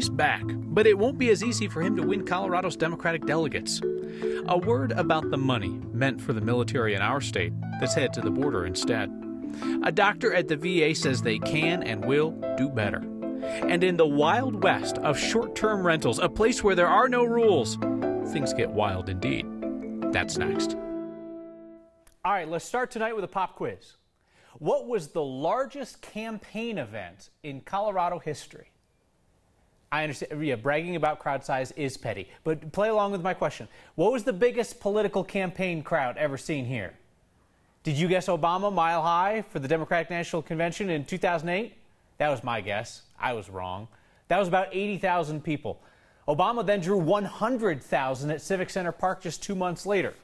Bernie's back, but it won't be as easy for him to win Colorado's Democratic delegates. A word about the money meant for the military in our state that's head to the border instead. A doctor at the VA says they can and will do better. And in the wild west of short term rentals, a place where there are no rules, things get wild indeed. That's next. All right, let's start tonight with a pop quiz. What was the largest campaign event in Colorado history? I understand, yeah, bragging about crowd size is petty, but play along with my question. What was the biggest political campaign crowd ever seen here? Did you guess Obama mile high for the Democratic National Convention in 2008? That was my guess. I was wrong. That was about 80,000 people. Obama then drew 100,000 at Civic Center Park just two months later.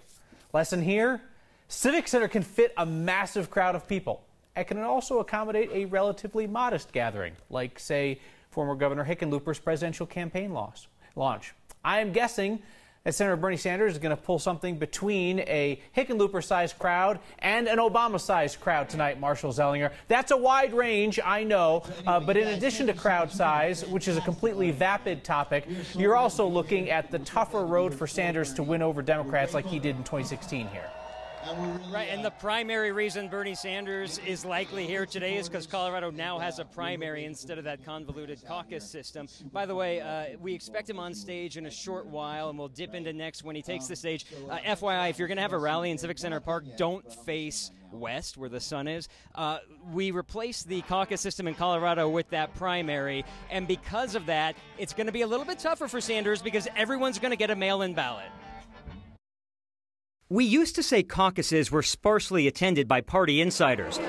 Lesson here Civic Center can fit a massive crowd of people. It can also accommodate a relatively modest gathering, like, say, former Governor Hickenlooper's presidential campaign loss, launch. I am guessing that Senator Bernie Sanders is going to pull something between a Hickenlooper sized crowd and an Obama sized crowd tonight, Marshall Zelinger. That's a wide range, I know, uh, but in addition to crowd size, which is a completely vapid topic, you're also looking at the tougher road for Sanders to win over Democrats like he did in 2016 here. Right, and the primary reason Bernie Sanders is likely here today is because Colorado now has a primary instead of that convoluted caucus system. By the way, uh, we expect him on stage in a short while, and we'll dip into next when he takes the stage. Uh, FYI, if you're going to have a rally in Civic Center Park, don't face west where the sun is. Uh, we replaced the caucus system in Colorado with that primary, and because of that, it's going to be a little bit tougher for Sanders because everyone's going to get a mail in ballot. We used to say caucuses were sparsely attended by party insiders.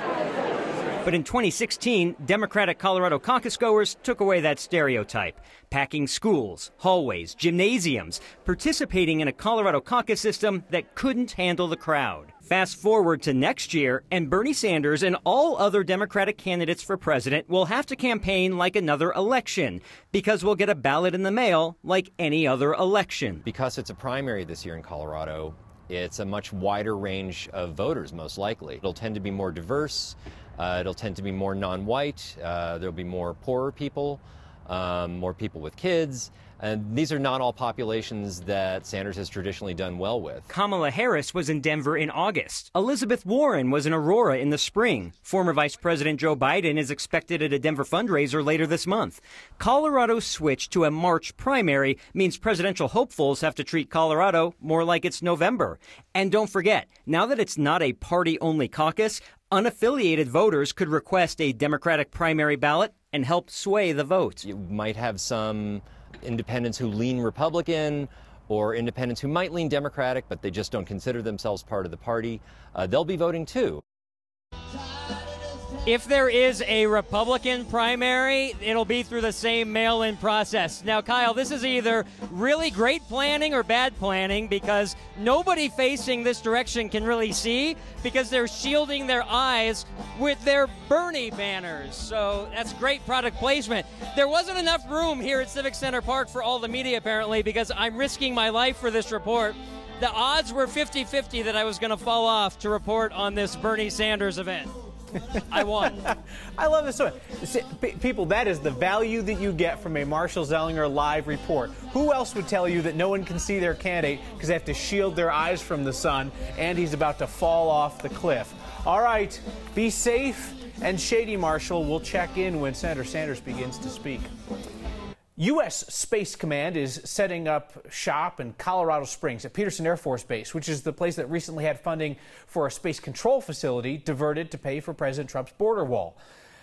But in 2016, Democratic Colorado caucus goers took away that stereotype, packing schools, hallways, gymnasiums, participating in a Colorado caucus system that couldn't handle the crowd. Fast forward to next year, and Bernie Sanders and all other Democratic candidates for president will have to campaign like another election because we'll get a ballot in the mail like any other election. Because it's a primary this year in Colorado, it's a much wider range of voters, most likely. It'll tend to be more diverse. Uh, it'll tend to be more non-white. Uh, there'll be more poorer people, um, more people with kids. And these are not all populations that Sanders has traditionally done well with. Kamala Harris was in Denver in August. Elizabeth Warren was in Aurora in the spring. Former Vice President Joe Biden is expected at a Denver fundraiser later this month. Colorado's switch to a March primary means presidential hopefuls have to treat Colorado more like it's November. And don't forget, now that it's not a party only caucus, unaffiliated voters could request a Democratic primary ballot and help sway the vote. You might have some independents who lean Republican or independents who might lean Democratic, but they just don't consider themselves part of the party, uh, they'll be voting too. If there is a Republican primary, it'll be through the same mail in process. Now, Kyle, this is either really great planning or bad planning because nobody facing this direction can really see because they're shielding their eyes with their Bernie banners. So that's great product placement. There wasn't enough room here at Civic Center Park for all the media, apparently, because I'm risking my life for this report. The odds were 50 50 that I was going to fall off to report on this Bernie Sanders event. I won. I love this one. People, that is the value that you get from a Marshall Zelinger live report. Who else would tell you that no one can see their candidate because they have to shield their eyes from the sun and he's about to fall off the cliff? All right, be safe and shady, Marshall. We'll check in when Senator Sanders begins to speak. U.S. Space Command is setting up shop in Colorado Springs at Peterson Air Force Base, which is the place that recently had funding for a space control facility diverted to pay for President Trump's border wall.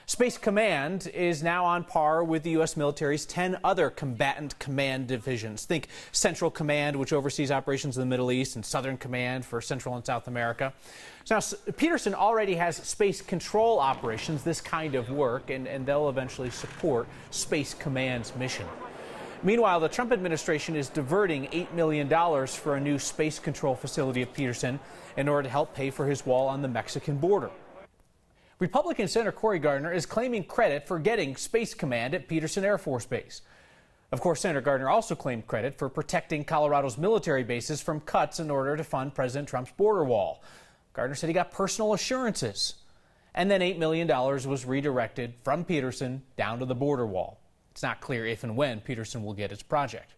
Space Command is now on par with the U.S. military's 10 other combatant command divisions. Think Central Command, which oversees operations in the Middle East, and Southern Command for Central and South America. So now, Peterson already has space control operations, this kind of work, and, and they'll eventually support Space Command's mission. Meanwhile, the Trump administration is diverting $8 million for a new space control facility at Peterson in order to help pay for his wall on the Mexican border. Republican Senator Cory Gardner is claiming credit for getting Space Command at Peterson Air Force Base. Of course, Senator Gardner also claimed credit for protecting Colorado's military bases from cuts in order to fund President Trump's border wall. Gardner said he got personal assurances. And then $8 million was redirected from Peterson down to the border wall. It's not clear if and when Peterson will get its project.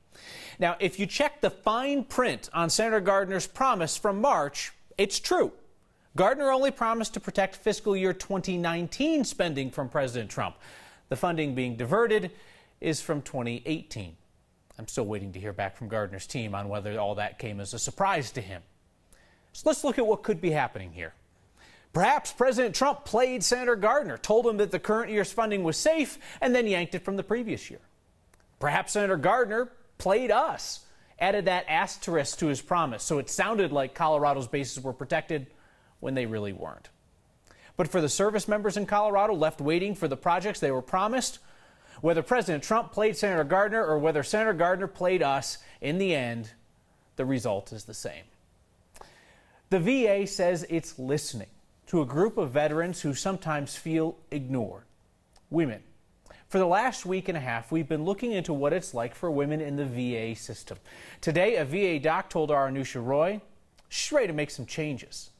Now, if you check the fine print on Senator Gardner's promise from March, it's true. Gardner only promised to protect fiscal year 2019 spending from President Trump. The funding being diverted is from 2018. I'm still waiting to hear back from Gardner's team on whether all that came as a surprise to him. So let's look at what could be happening here. Perhaps President Trump played Senator Gardner, told him that the current year's funding was safe, and then yanked it from the previous year. Perhaps Senator Gardner played us, added that asterisk to his promise, so it sounded like Colorado's bases were protected when they really weren't. But for the service members in Colorado left waiting for the projects they were promised, whether President Trump played Senator Gardner or whether Senator Gardner played us, in the end, the result is the same. The VA says it's listening to a group of veterans who sometimes feel ignored women. For the last week and a half, we've been looking into what it's like for women in the VA system. Today, a VA doc told our Anusha Roy she's ready to make some changes.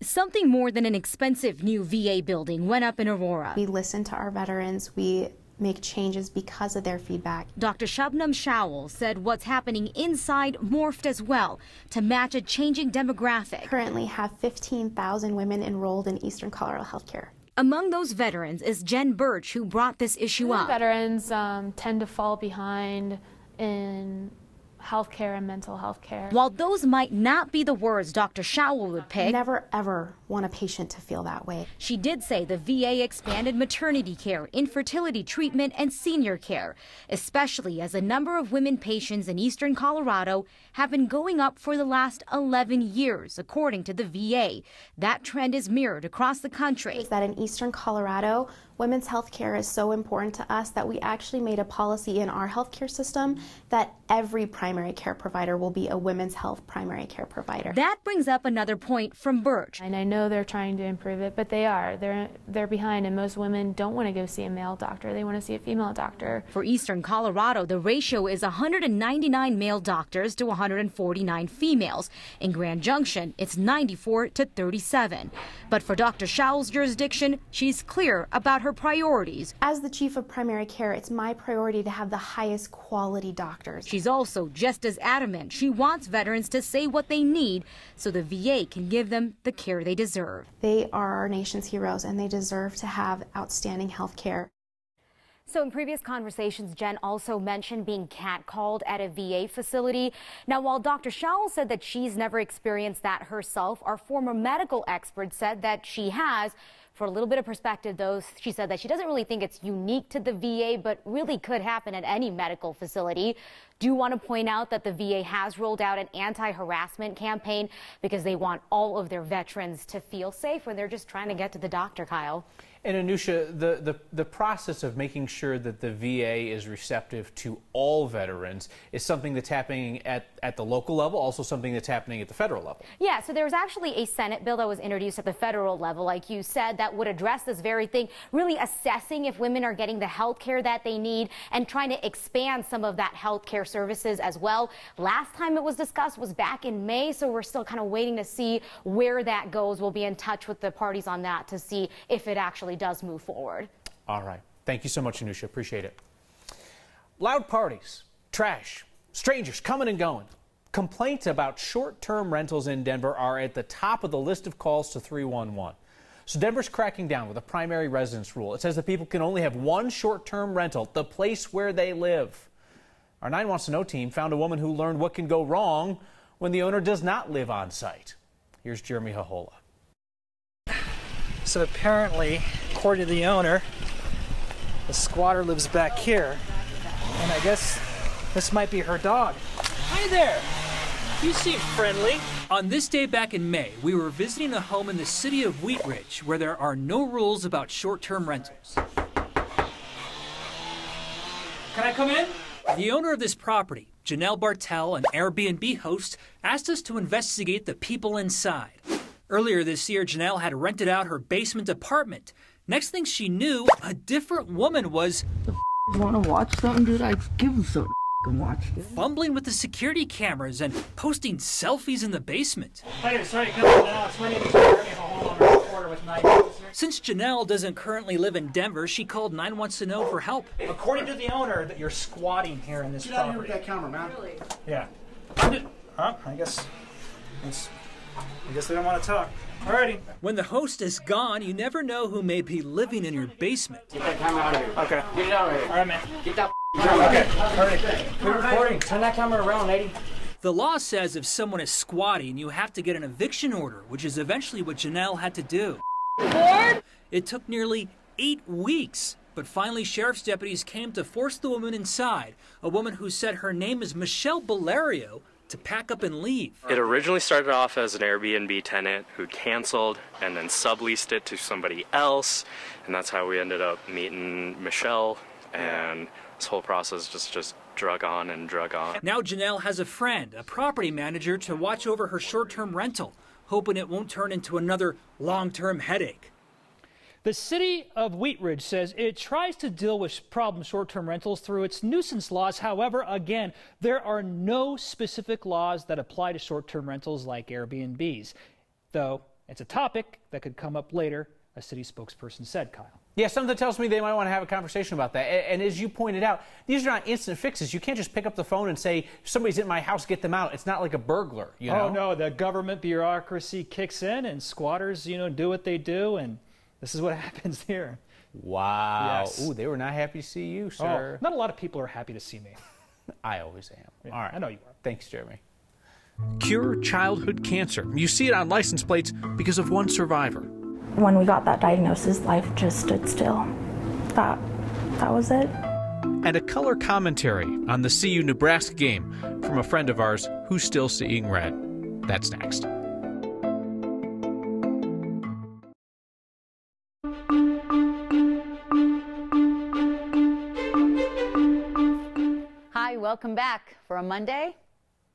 Something more than an expensive new VA building went up in Aurora. We listen to our veterans. We make changes because of their feedback. Dr. Shabnam Showell said what's happening inside morphed as well to match a changing demographic. Currently have 15,000 women enrolled in Eastern Colorado healthcare. Among those veterans is Jen Birch, who brought this issue up. Veterans um, tend to fall behind in healthcare and mental health care. While those might not be the words Dr. Showell would pick, never ever want a patient to feel that way. She did say the VA expanded maternity care, infertility treatment, and senior care, especially as the number of women patients in eastern Colorado have been going up for the last 11 years, according to the VA. That trend is mirrored across the country. Is that in eastern Colorado, women's health care is so important to us that we actually made a policy in our healthcare system that every primary care provider will be a women's health primary care provider. That brings up another point from Birch. And I know they're trying to improve it, but they are. They're they're behind and most women don't want to go see a male doctor. They want to see a female doctor. For Eastern Colorado, the ratio is 199 male doctors to 149 females. In Grand Junction, it's 94 to 37. But for Dr. Showell's jurisdiction, she's clear about her priorities. As the chief of primary care, it's my priority to have the highest quality doctors. She's also just as adamant she wants veterans to say what they need so the VA can give them the care they deserve. They are our nation's heroes and they deserve to have outstanding health care. So in previous conversations, Jen also mentioned being catcalled at a VA facility. Now, while Dr. Showell said that she's never experienced that herself, our former medical expert said that she has. For a little bit of perspective, though, she said that she doesn't really think it's unique to the VA, but really could happen at any medical facility. Do want to point out that the VA has rolled out an anti-harassment campaign because they want all of their veterans to feel safe when they're just trying to get to the doctor, Kyle. And Anusha, the, the, the process of making sure that the VA is receptive to all veterans is something that's happening at, at the local level, also something that's happening at the federal level. Yeah, so there was actually a Senate bill that was introduced at the federal level, like you said, that would address this very thing, really assessing if women are getting the health care that they need and trying to expand some of that health care services as well. Last time it was discussed was back in May, so we're still kind of waiting to see where that goes. We'll be in touch with the parties on that to see if it actually does move forward. All right. Thank you so much, Anusha. Appreciate it. Loud parties, trash, strangers coming and going. Complaints about short term rentals in Denver are at the top of the list of calls to 311. So Denver's cracking down with a primary residence rule. It says that people can only have one short term rental, the place where they live. Our 9 Wants to Know team found a woman who learned what can go wrong when the owner does not live on site. Here's Jeremy Jojola. So apparently, according to the owner, the squatter lives back here. And I guess this might be her dog. Hi there! You seem friendly. On this day back in May, we were visiting a home in the city of Wheat Ridge where there are no rules about short term rentals. Can I come in? The owner of this property, Janelle Bartel, an Airbnb host, asked us to investigate the people inside. Earlier this year, Janelle had rented out her basement apartment. Next thing she knew, a different woman was. The f- want to watch something, dude? I give them something to watch. Dude. Fumbling with the security cameras and posting selfies in the basement. Hi there, sorry to come unannounced. My name is Jeremy with nine. Since Janelle doesn't currently live in Denver, she called 9 wants to know for help. According to the owner, that you're squatting here in this Get out of property. here with that camera, man. Yeah. I'm Huh? I guess. It's, I guess they don't want to talk. Alrighty. When the host is gone, you never know who may be living in your basement. Get that camera out of here. Okay. Get it out of here. All right, man. Get that Okay. Alrighty. Quit recording. Turn that camera around, lady. The law says if someone is squatting, you have to get an eviction order, which is eventually what Janelle had to do. It took nearly eight weeks, but finally, sheriff's deputies came to force the woman inside, a woman who said her name is Michelle Balerio, to pack up and leave. It originally started off as an Airbnb tenant who canceled and then subleased it to somebody else, and that's how we ended up meeting Michelle. And this whole process just just drug on and drug on. Now Janelle has a friend, a property manager, to watch over her short term rental, hoping it won't turn into another long term headache. The city of Wheat Ridge says it tries to deal with problem short term rentals through its nuisance laws. However, again, there are no specific laws that apply to short term rentals like Airbnbs. Though it's a topic that could come up later, a city spokesperson said, Kyle. Yeah, something tells me they might want to have a conversation about that. A- And as you pointed out, these are not instant fixes. You can't just pick up the phone and say, somebody's in my house, get them out. It's not like a burglar, you oh, know? Oh no, the government bureaucracy kicks in and squatters, you know, do what they do, and this is what happens here. Wow. Yes. Ooh, they were not happy to see you, sir. Oh, sir. not a lot of people are happy to see me. I always am. All right. I know you are. Thanks, Jeremy. Cure childhood cancer. You see it on license plates because of one survivor. When we got that diagnosis, life just stood still. That, that was it. And a color commentary on the CU Nebraska game from a friend of ours who's still seeing red. That's next. Hi, welcome back for a Monday.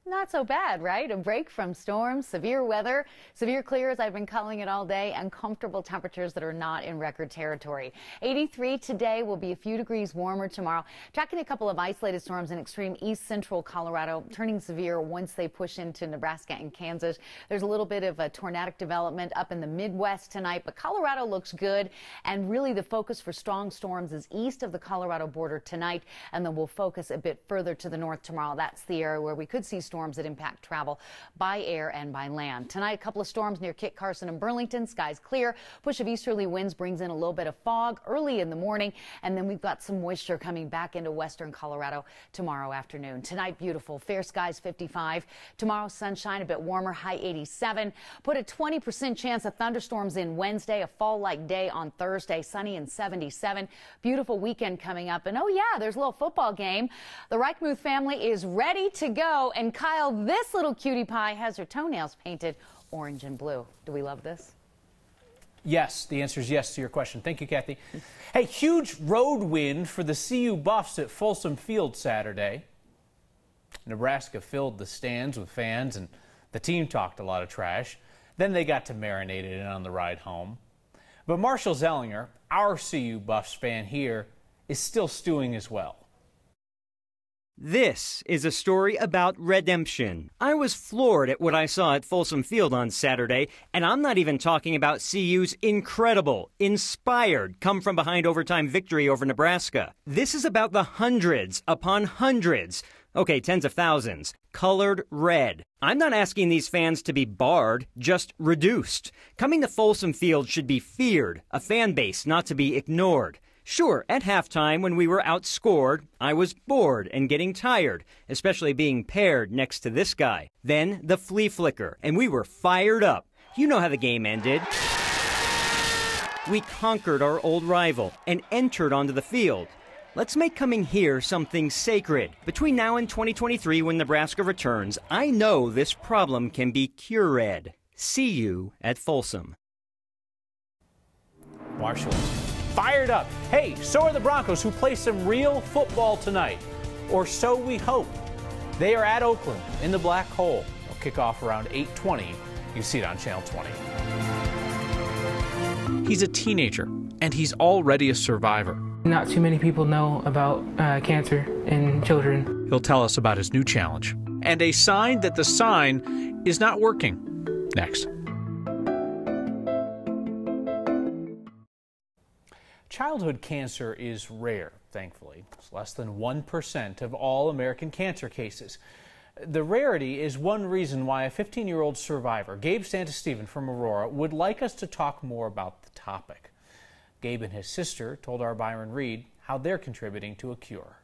Not so bad, right? A break from storms, severe weather, severe clear as I've been calling it all day, and comfortable temperatures that are not in record territory. 83 today will be a few degrees warmer tomorrow. Tracking a couple of isolated storms in extreme east central Colorado, turning severe once they push into Nebraska and Kansas. There's a little bit of a tornadic development up in the Midwest tonight, but Colorado looks good. And really, the focus for strong storms is east of the Colorado border tonight, and then we'll focus a bit further to the north tomorrow. That's the area where we could see storms that impact travel by air and by land. Tonight, a couple of storms near Kit Carson and Burlington. Skies clear. Push of easterly winds brings in a little bit of fog early in the morning, and then we've got some moisture coming back into western Colorado tomorrow afternoon. Tonight, beautiful. Fair skies 55. Tomorrow, sunshine, a bit warmer, high 87. Put a 20% chance of thunderstorms in Wednesday, a fall like day on Thursday, sunny and 77. Beautiful weekend coming up. And oh, yeah, there's a little football game. The Reichmuth family is ready to go. And Kyle, this little cutie pie has her toenails painted orange and blue. Do we love this? Yes, the answer is yes to your question. Thank you, Kathy. Hey, huge road win for the CU Buffs at Folsom Field Saturday. Nebraska filled the stands with fans, and the team talked a lot of trash. Then they got to marinate it in on the ride home. But Marshall Zelinger, our CU Buffs fan here, is still stewing as well. This is a story about redemption. I was floored at what I saw at Folsom Field on Saturday, and I'm not even talking about CU's incredible, inspired, come from behind overtime victory over Nebraska. This is about the hundreds upon hundreds, okay, tens of thousands, colored red. I'm not asking these fans to be barred, just reduced. Coming to Folsom Field should be feared, a fan base not to be ignored. Sure, at halftime when we were outscored, I was bored and getting tired, especially being paired next to this guy. Then the flea flicker, and we were fired up. You know how the game ended. We conquered our old rival and entered onto the field. Let's make coming here something sacred. Between now and 2023, when Nebraska returns, I know this problem can be cured. See you at Folsom. Marshall fired up. Hey, so are the Broncos, who play some real football tonight. Or so we hope. They are at Oakland in the black hole. They'll kick off around 8:20. You see it on Channel 20. He's a teenager, and he's already a survivor. Not too many people know about uh, cancer in children. He'll tell us about his new challenge and a sign that the sign is not working. Next. Childhood cancer is rare, thankfully. It's less than 1% of all American cancer cases. The rarity is one reason why a 15 year old survivor, Gabe Santistevan from Aurora, would like us to talk more about the topic. Gabe and his sister told our Byron Reed how they're contributing to a cure.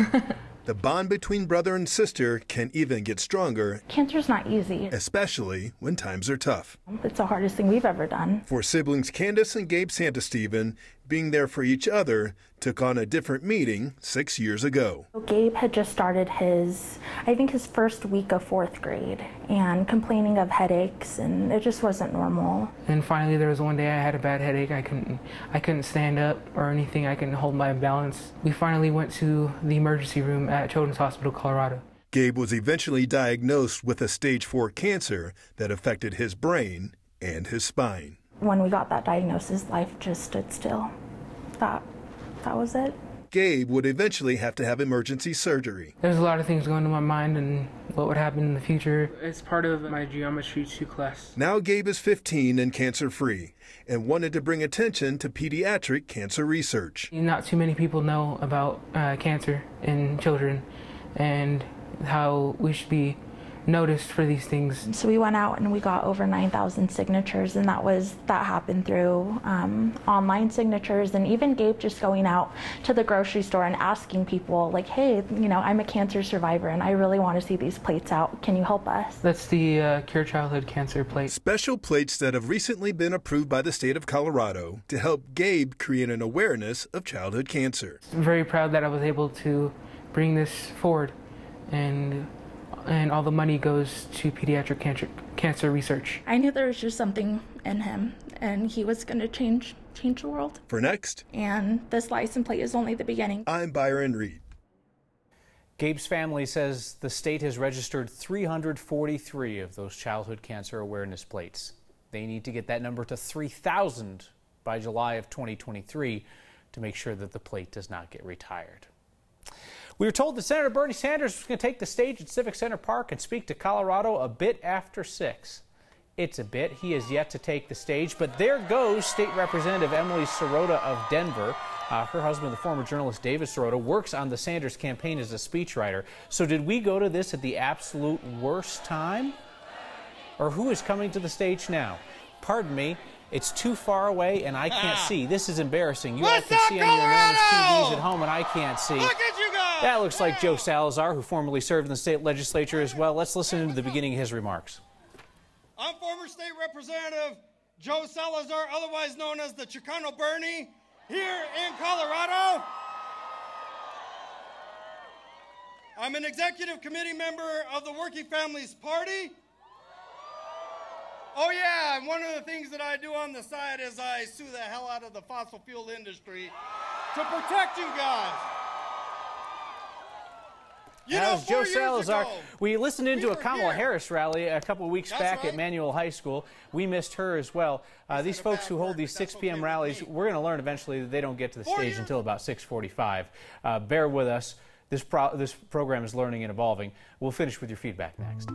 The bond between brother and sister can even get stronger. Cancer's not easy. Especially when times are tough. It's the hardest thing we've ever done. For siblings Candace and Gabe Santistevan, being there for each other took on a different meaning six years ago. Gabe had just started his, I think his first week of fourth grade and complaining of headaches and it just wasn't normal. And finally there was one day I had a bad headache. I couldn't I couldn't stand up or anything. I couldn't hold my balance. We finally went to the emergency room at Children's Hospital Colorado. Gabe was eventually diagnosed with a stage 4 cancer that affected his brain and his spine. When we got that diagnosis, life just stood still. That that was it. Gabe would eventually have to have emergency surgery. There's a lot of things going to my mind and what would happen in the future. It's part of my geometry 2 class. Now Gabe is 15 and cancer free and wanted to bring attention to pediatric cancer research. Not too many people know about uh, cancer in children and how we should be noticed for these things. So we went out and we got over 9,000 signatures, and that was that happened through um, online signatures, and even Gabe just going out to the grocery store and asking people like, "Hey, you know, I'm a cancer survivor, and I really want to see these plates out. Can you help us?" That's the uh, Cure Childhood Cancer plate. Special plates that have recently been approved by the state of Colorado to help Gabe create an awareness of childhood cancer. I'm very proud that I was able to bring this forward and and all the money goes to pediatric cancer cancer research. I knew there was just something in him, and he was going to change change the world. For next, and this license plate is only the beginning. I'm Byron Reed. Gabe's family says the state has registered 343 of those childhood cancer awareness plates. They need to get that number to 3,000 by July of 2023 to make sure that the plate does not get retired. We were told that Senator Bernie Sanders was going to take the stage at Civic Center Park and speak to Colorado a bit after 6. It's a bit. He has yet to take the stage, but there goes State Representative Emily Sirota of Denver. Uh, her husband, the former journalist David Sirota, works on the Sanders campaign as a speechwriter. So, did we go to this at the absolute worst time? Or who is coming to the stage now? Pardon me, it's too far away and I can't ah. see. This is embarrassing. You all can see on your enormous TVs at home and I can't see. Look at you! That looks like Joe Salazar, who formerly served in the state legislature as well. Let's listen to the beginning of his remarks. I'm former state representative Joe Salazar, otherwise known as the Chicano Bernie, here in Colorado. I'm an executive committee member of the Working Families Party. Oh, yeah, and one of the things that I do on the side is I sue the hell out of the fossil fuel industry to protect you guys. You that was Joe Salazar. Ago, we listened into we a Kamala here. Harris rally a couple of weeks That's back right. at Manual High School. We missed her as well. Uh, these folks who hold these 6 p.m. rallies, we're going to learn eventually that they don't get to the Four stage years. until about 6:45. Uh, bear with us. This, pro this program is learning and evolving. We'll finish with your feedback next.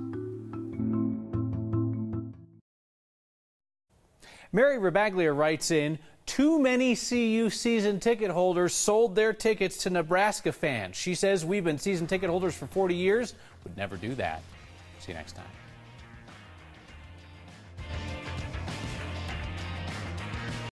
Mary Rabaglia writes in, too many CU season ticket holders sold their tickets to Nebraska fans. She says we've been season ticket holders for 40 years, would never do that. See you next time.